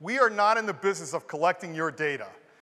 We are not in the business of collecting your data.